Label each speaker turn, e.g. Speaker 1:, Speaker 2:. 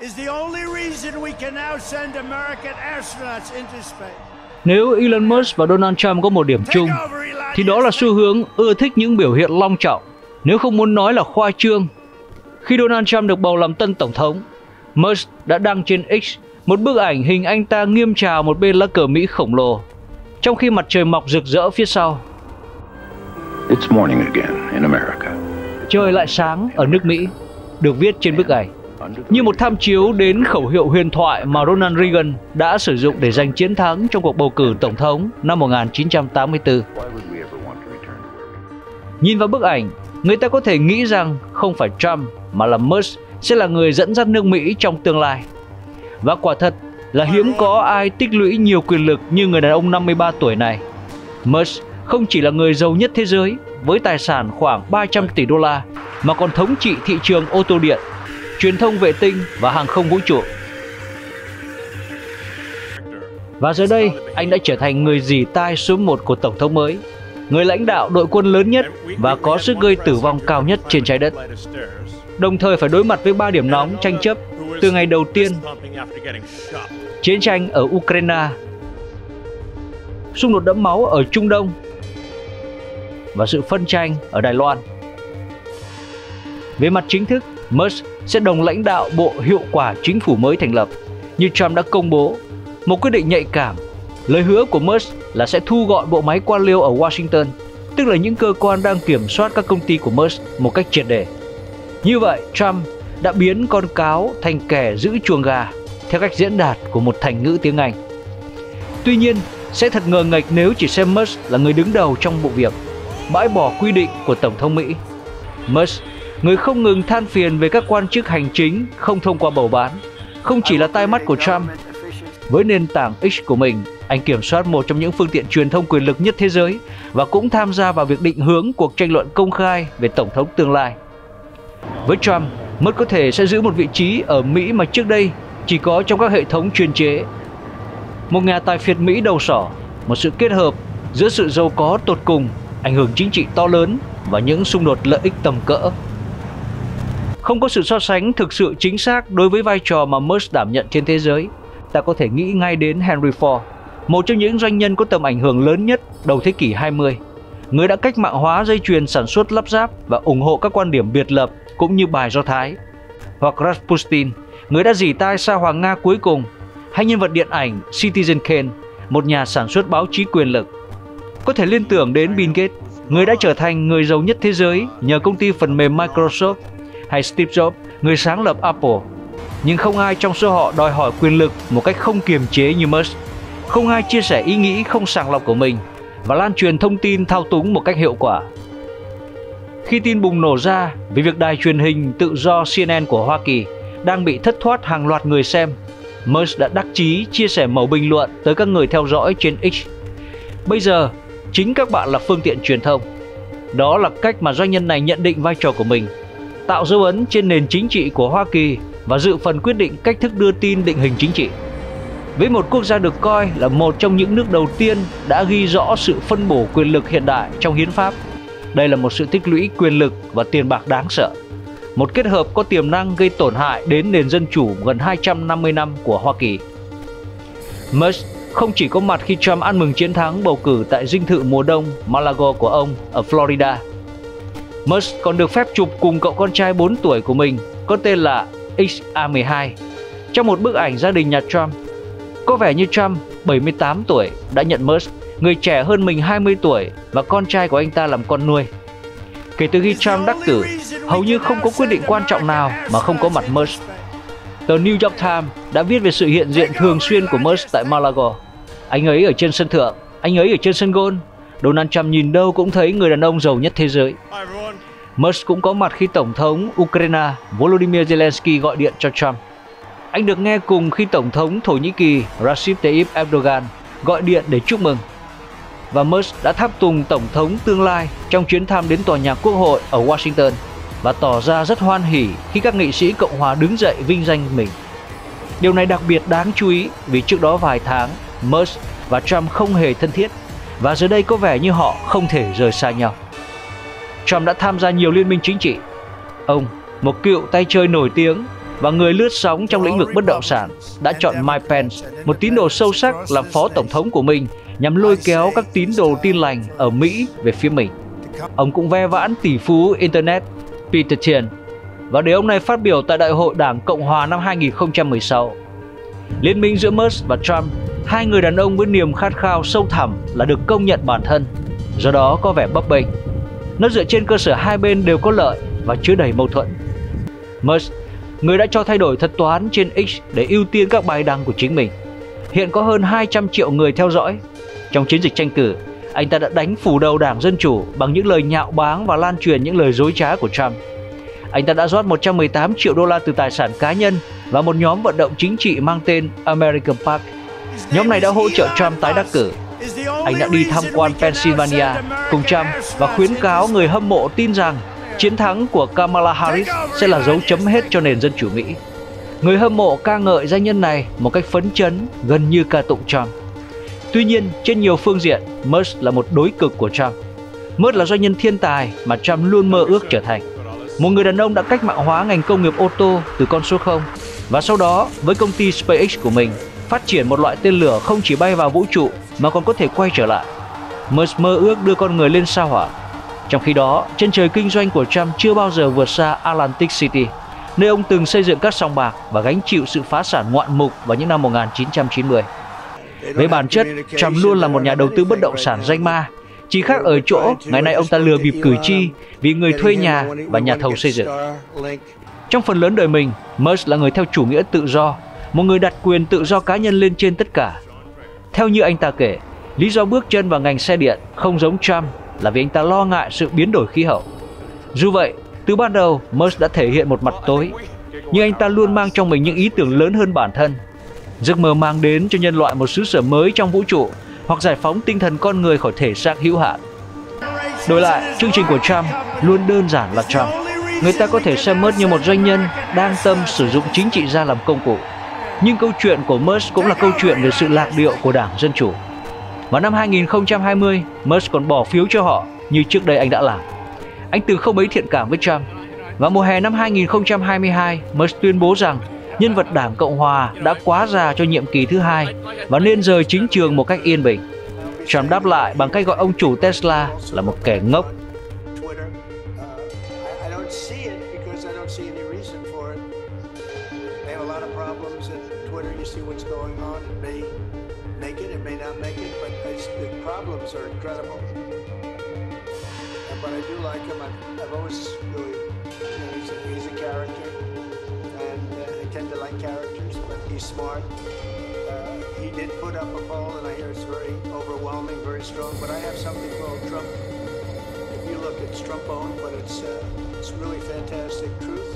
Speaker 1: is the only reason we can now send American astronauts into space.
Speaker 2: Nếu Elon Musk và Donald Trump có một điểm chung, thì đó là xu hướng ưa thích những biểu hiện long trọng, nếu không muốn nói là khoa trương. Khi Donald Trump được bầu làm tân tổng thống, Musk đã đăng trên X một bức ảnh hình anh ta nghiêm trào một bên lá cờ Mỹ khổng lồ, trong khi mặt trời mọc rực rỡ phía sau.
Speaker 3: It's morning again in America.
Speaker 2: Trời lại sáng ở nước Mỹ, được viết trên bức ảnh như một tham chiếu đến khẩu hiệu huyền thoại mà Ronald Reagan đã sử dụng để giành chiến thắng trong cuộc bầu cử tổng thống năm 1984. Nhìn vào bức ảnh, người ta có thể nghĩ rằng không phải Trump mà là Musk sẽ là người dẫn dắt nước Mỹ trong tương lai. Và quả thật là hiếm có ai tích lũy nhiều quyền lực như người đàn ông 53 tuổi này. Musk không chỉ là người giàu nhất thế giới với tài sản khoảng 300 tỷ đô la mà còn thống trị thị trường ô tô điện truyền thông vệ tinh và hàng không vũ trụ. Và giờ đây, anh đã trở thành người dì tai số 1 của Tổng thống mới, người lãnh đạo đội quân lớn nhất và có sức gây tử vong cao nhất trên trái đất. Đồng thời phải đối mặt với ba điểm nóng tranh chấp từ ngày đầu tiên chiến tranh ở Ukraine, xung đột đẫm máu ở Trung Đông và sự phân tranh ở Đài Loan. Về mặt chính thức, Musk sẽ đồng lãnh đạo bộ hiệu quả chính phủ mới thành lập. Như Trump đã công bố, một quyết định nhạy cảm. Lời hứa của Musk là sẽ thu gọn bộ máy quan liêu ở Washington, tức là những cơ quan đang kiểm soát các công ty của Musk một cách triệt để. Như vậy, Trump đã biến con cáo thành kẻ giữ chuồng gà, theo cách diễn đạt của một thành ngữ tiếng Anh. Tuy nhiên, sẽ thật ngờ nghệch nếu chỉ xem Musk là người đứng đầu trong vụ việc, bãi bỏ quy định của Tổng thống Mỹ. Musk người không ngừng than phiền về các quan chức hành chính không thông qua bầu bán, không chỉ là tai mắt của Trump. Với nền tảng X của mình, anh kiểm soát một trong những phương tiện truyền thông quyền lực nhất thế giới và cũng tham gia vào việc định hướng cuộc tranh luận công khai về tổng thống tương lai. Với Trump, mất có thể sẽ giữ một vị trí ở Mỹ mà trước đây chỉ có trong các hệ thống chuyên chế. Một nhà tài phiệt Mỹ đầu sỏ, một sự kết hợp giữa sự giàu có tột cùng, ảnh hưởng chính trị to lớn và những xung đột lợi ích tầm cỡ không có sự so sánh thực sự chính xác đối với vai trò mà Musk đảm nhận trên thế giới. Ta có thể nghĩ ngay đến Henry Ford, một trong những doanh nhân có tầm ảnh hưởng lớn nhất đầu thế kỷ 20. Người đã cách mạng hóa dây chuyền sản xuất lắp ráp và ủng hộ các quan điểm biệt lập cũng như bài Do Thái. Hoặc Rasputin, người đã dỉ tai sa hoàng Nga cuối cùng. Hay nhân vật điện ảnh Citizen Kane, một nhà sản xuất báo chí quyền lực. Có thể liên tưởng đến Bill Gates, người đã trở thành người giàu nhất thế giới nhờ công ty phần mềm Microsoft hay Steve Jobs, người sáng lập Apple. Nhưng không ai trong số họ đòi hỏi quyền lực một cách không kiềm chế như Musk. Không ai chia sẻ ý nghĩ không sàng lọc của mình và lan truyền thông tin thao túng một cách hiệu quả. Khi tin bùng nổ ra về việc đài truyền hình tự do CNN của Hoa Kỳ đang bị thất thoát hàng loạt người xem, Musk đã đắc chí chia sẻ mẫu bình luận tới các người theo dõi trên X. Bây giờ, chính các bạn là phương tiện truyền thông. Đó là cách mà doanh nhân này nhận định vai trò của mình tạo dấu ấn trên nền chính trị của Hoa Kỳ và dự phần quyết định cách thức đưa tin định hình chính trị. Với một quốc gia được coi là một trong những nước đầu tiên đã ghi rõ sự phân bổ quyền lực hiện đại trong hiến pháp, đây là một sự tích lũy quyền lực và tiền bạc đáng sợ. Một kết hợp có tiềm năng gây tổn hại đến nền dân chủ gần 250 năm của Hoa Kỳ. Musk không chỉ có mặt khi Trump ăn mừng chiến thắng bầu cử tại dinh thự mùa đông Malago của ông ở Florida – Musk còn được phép chụp cùng cậu con trai 4 tuổi của mình có tên là XA12 trong một bức ảnh gia đình nhà Trump. Có vẻ như Trump 78 tuổi đã nhận Musk, người trẻ hơn mình 20 tuổi và con trai của anh ta làm con nuôi. Kể từ khi Trump đắc cử, hầu như không có quyết định quan trọng nào mà không có mặt Musk. Tờ New York Times đã viết về sự hiện diện thường xuyên của Musk tại Malaga. Anh ấy ở trên sân thượng, anh ấy ở trên sân gôn, Donald Trump nhìn đâu cũng thấy người đàn ông giàu nhất thế giới. Musk cũng có mặt khi Tổng thống Ukraine Volodymyr Zelensky gọi điện cho Trump. Anh được nghe cùng khi Tổng thống Thổ Nhĩ Kỳ Recep Tayyip Erdogan gọi điện để chúc mừng. Và Musk đã tháp tùng Tổng thống tương lai trong chuyến thăm đến tòa nhà quốc hội ở Washington và tỏ ra rất hoan hỉ khi các nghị sĩ Cộng hòa đứng dậy vinh danh mình. Điều này đặc biệt đáng chú ý vì trước đó vài tháng, Musk và Trump không hề thân thiết và giờ đây có vẻ như họ không thể rời xa nhau. Trump đã tham gia nhiều liên minh chính trị. Ông, một cựu tay chơi nổi tiếng, và người lướt sóng trong lĩnh vực bất động sản đã chọn Mike Pence, một tín đồ sâu sắc làm phó tổng thống của mình nhằm lôi kéo các tín đồ tin lành ở Mỹ về phía mình. Ông cũng ve vãn tỷ phú Internet Peter Thiel và để ông này phát biểu tại Đại hội Đảng Cộng Hòa năm 2016. Liên minh giữa Musk và Trump, hai người đàn ông với niềm khát khao sâu thẳm là được công nhận bản thân, do đó có vẻ bấp bênh. Nó dựa trên cơ sở hai bên đều có lợi và chứa đầy mâu thuẫn. Musk, người đã cho thay đổi thuật toán trên X để ưu tiên các bài đăng của chính mình. Hiện có hơn 200 triệu người theo dõi. Trong chiến dịch tranh cử, anh ta đã đánh phủ đầu Đảng Dân Chủ bằng những lời nhạo báng và lan truyền những lời dối trá của Trump. Anh ta đã rót 118 triệu đô la từ tài sản cá nhân và một nhóm vận động chính trị mang tên American Park. Nhóm này đã hỗ trợ Trump tái đắc cử. Anh đã đi tham quan Pennsylvania cùng Trump và khuyến cáo người hâm mộ tin rằng chiến thắng của Kamala Harris sẽ là dấu chấm hết cho nền dân chủ Mỹ. Người hâm mộ ca ngợi danh nhân này một cách phấn chấn gần như ca tụng Trump. Tuy nhiên, trên nhiều phương diện, Musk là một đối cực của Trump. Musk là doanh nhân thiên tài mà Trump luôn mơ ước trở thành. Một người đàn ông đã cách mạng hóa ngành công nghiệp ô tô từ con số 0 và sau đó với công ty SpaceX của mình phát triển một loại tên lửa không chỉ bay vào vũ trụ mà còn có thể quay trở lại. Musk mơ ước đưa con người lên sao hỏa. Trong khi đó, chân trời kinh doanh của Trump chưa bao giờ vượt xa Atlantic City, nơi ông từng xây dựng các sòng bạc và gánh chịu sự phá sản ngoạn mục vào những năm 1990. Với bản chất, Trump luôn là một nhà đầu tư bất động sản danh ma. Chỉ khác ở chỗ, ngày nay ông ta lừa bịp cử tri vì người thuê nhà và nhà thầu xây dựng. Trong phần lớn đời mình, Musk là người theo chủ nghĩa tự do, một người đặt quyền tự do cá nhân lên trên tất cả. Theo như anh ta kể, lý do bước chân vào ngành xe điện không giống Trump là vì anh ta lo ngại sự biến đổi khí hậu. Dù vậy, từ ban đầu, Musk đã thể hiện một mặt tối, nhưng anh ta luôn mang trong mình những ý tưởng lớn hơn bản thân Giấc mơ mang đến cho nhân loại một xứ sở mới trong vũ trụ hoặc giải phóng tinh thần con người khỏi thể xác hữu hạn. Đổi lại, chương trình của Trump luôn đơn giản là Trump. Người ta có thể xem Musk như một doanh nhân đang tâm sử dụng chính trị gia làm công cụ. Nhưng câu chuyện của Musk cũng là câu chuyện về sự lạc điệu của Đảng Dân Chủ. Vào năm 2020, Musk còn bỏ phiếu cho họ như trước đây anh đã làm. Anh từng không mấy thiện cảm với Trump. Và mùa hè năm 2022, Musk tuyên bố rằng nhân vật Đảng Cộng Hòa đã quá già cho nhiệm kỳ thứ hai và nên rời chính trường một cách yên bình. Trump đáp lại bằng cách gọi ông chủ Tesla là một kẻ ngốc. But the problems are incredible. But I do like him. I've, I've always really, you know, he's a, he's a character. And uh, I tend to like characters, but he's smart. Uh, he did put up a poll, and I hear it's very overwhelming, very strong. But I have something called Trump. If you look, it's Trump owned, but it's uh, it's really fantastic truth.